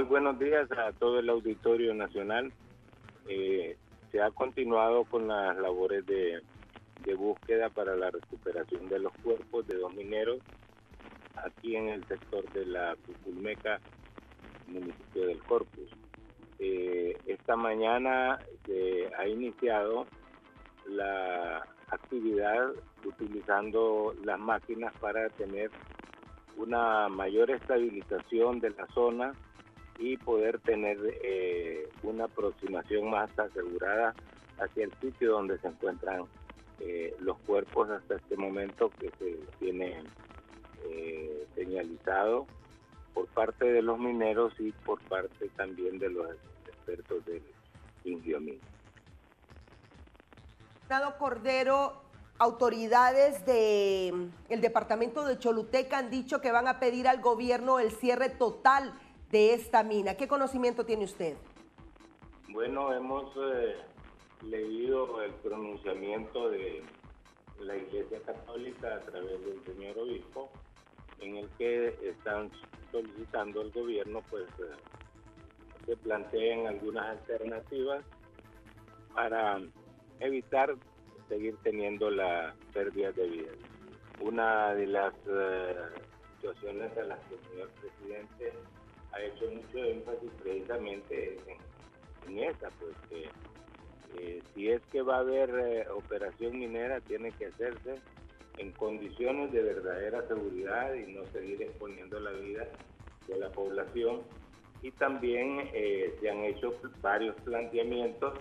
muy buenos días a todo el auditorio nacional. Eh, se ha continuado con las labores de, búsqueda para la recuperación de los cuerpos de dos mineros aquí en el sector de la Cuculmeca, municipio del Corpus. Eh, esta mañana se ha iniciado la actividad utilizando las máquinas para tener una mayor estabilización de la zona y poder tener eh, una aproximación más asegurada hacia el sitio donde se encuentran eh, los cuerpos hasta este momento que se tiene eh, señalizado por parte de los mineros y por parte también de los expertos del Ingiomín. Cordero, autoridades del el departamento de Choluteca han dicho que van a pedir al gobierno el cierre total de esta mina. ¿Qué conocimiento tiene usted? Bueno, hemos eh, leído el pronunciamiento de la Iglesia Católica a través del señor obispo, en el que están solicitando al gobierno pues eh, que planteen algunas alternativas para evitar seguir teniendo la pérdida de vida. Una de las eh, situaciones a las que el señor presidente ha hecho mucho énfasis precisamente en, esa, pues eh, si es que va a haber eh, operación minera, tiene que hacerse en condiciones de verdadera seguridad y no seguir exponiendo la vida de la población. Y también se han hecho varios planteamientos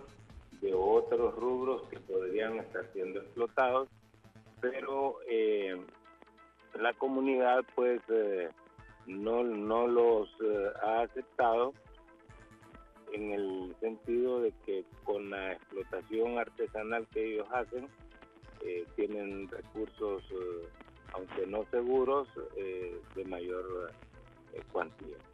de otros rubros que podrían estar siendo explotados, pero eh, la comunidad pues en el sentido de que con la explotación artesanal que ellos hacen, tienen recursos, aunque no seguros, de mayor cuantía.